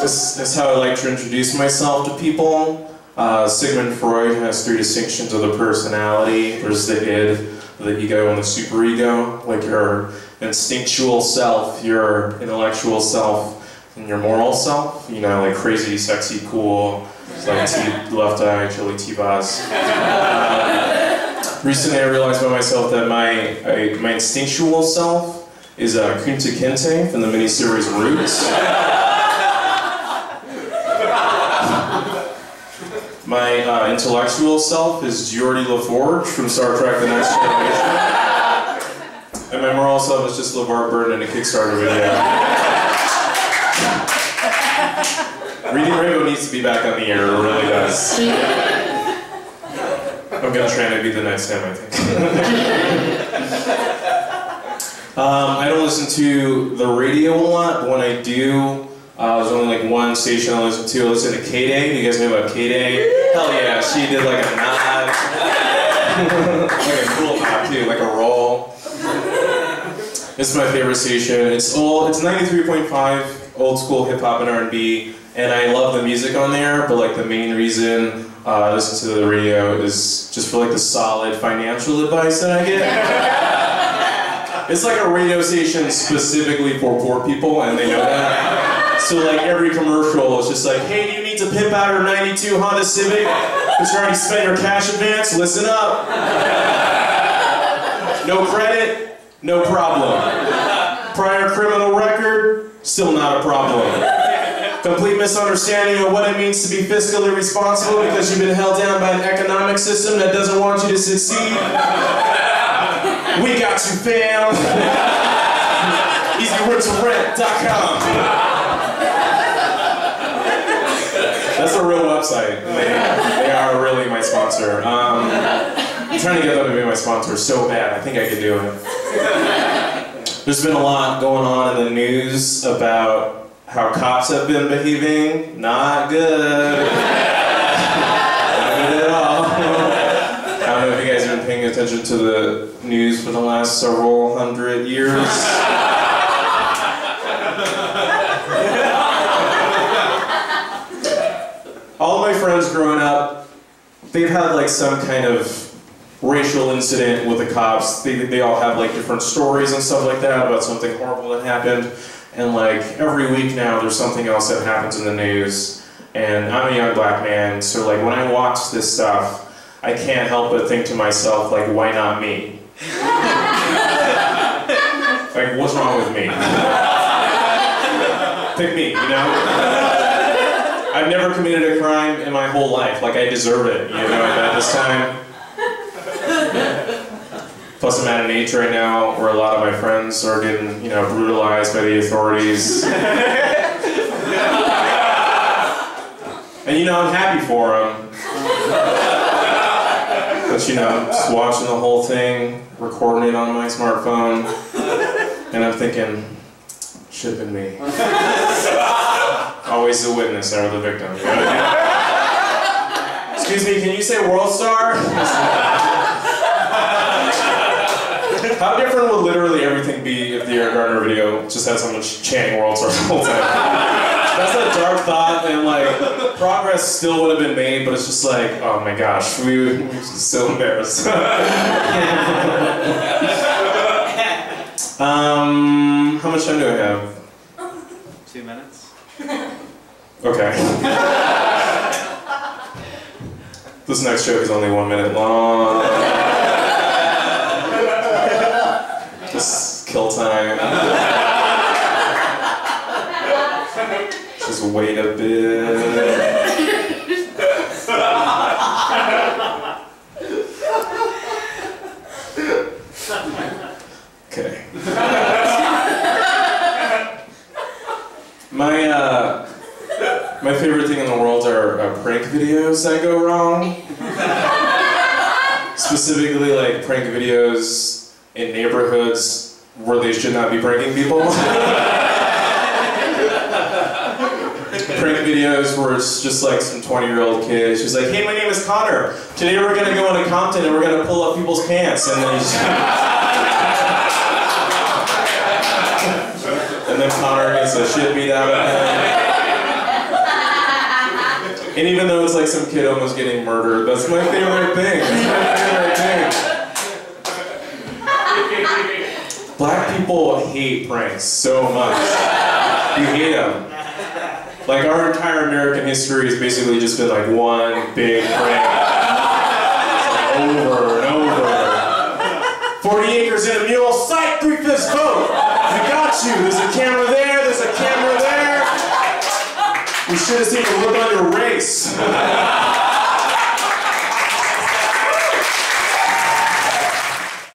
this is how I like to introduce myself to people. Uh, Sigmund Freud has three distinctions of the personality. There's the id, the ego, and the superego. Like your instinctual self, your intellectual self, and your moral self. You know, like crazy, sexy, cool, like T- left eye, Chilli T-Boz. Uh, recently, I realized by myself that my I, my instinctual self is uh, Kunta Kinte from the miniseries Roots. My intellectual self is Geordi LaForge from Star Trek The Next Generation. And my moral self is just LeVar Burton in a Kickstarter video. Reading Rainbow needs to be back on the air, it really does. I'm gonna try to be the next him, I think. um, I don't listen to the radio a lot, but when I do, uh, there's only like one station I listen to. I listen to K-Day. You guys know about K-Day? Hell yeah, she did like a nod. like a cool nod too, like a roll. It's my favorite station. It's old. It's 93.5 old school hip hop and R&B, and I love the music on there. But like the main reason uh, I listen to the radio is just for like the solid financial advice that I get. It's like a radio station specifically for poor people, and they know that. So like every commercial is just like, hey, do you need to pimp out your 92 Honda Civic? Because you already spent your cash advance? Listen up. No credit? No problem. Prior criminal record? Still not a problem. Complete misunderstanding of what it means to be fiscally responsible because you've been held down by an economic system that doesn't want you to succeed? We got you, fam. EasyRentToRent.com. That's a real website. They, they are really my sponsor. Um, I'm trying to get them to be my sponsor so bad. I think I could do it. There's been a lot going on in the news about how cops have been behaving. Not good. I don't know if you guys have been paying attention to the news for the last several hundred years. all my friends growing up, they've had like some kind of racial incident with the cops. They, they all have like different stories and stuff like that about something horrible that happened. And like every week now, there's something else that happens in the news. And I'm a young black man, so like when I watch this stuff, I can't help but think to myself, like, why not me? like, what's wrong with me? Pick me, you know? I've never committed a crime in my whole life. Like, I deserve it, you know, at this time. Plus, I'm at an age right now where a lot of my friends are getting, you know, brutalized by the authorities. and, you know, I'm happy for them. But, you know, just watching the whole thing, recording it on my smartphone, and I'm thinking, should have been me. Always the witness, never the victim. You know? Excuse me, can you say World Star? How different would literally everything be if the Eric Garner video just had someone chanting World Star the whole time? That's a dark thought, and like, progress still would have been made, but it's just like, oh my gosh, we were so embarrassed. um, how much time do I have? Okay. this next joke is only one minute long. Just kill time. Just wait a bit. Okay. My uh, my favorite thing in the world are uh, prank videos that go wrong. Specifically, like prank videos in neighborhoods where they should not be pranking people. prank videos where it's just like some 20 year old kid. She's like, hey, my name is Connor. Today we're gonna go into Compton and we're gonna pull up people's pants. And then, and then Connor gets the shit beat out of him. And even though it's like some kid almost getting murdered, that's my favorite thing. That's my favorite thing. Black people hate pranks so much. You hate them. Like our entire American history has basically just been like one big prank. over and over. 40 acres in a mule, sight, three fifths vote. We got you. There's a camera You should have seen the look on your race.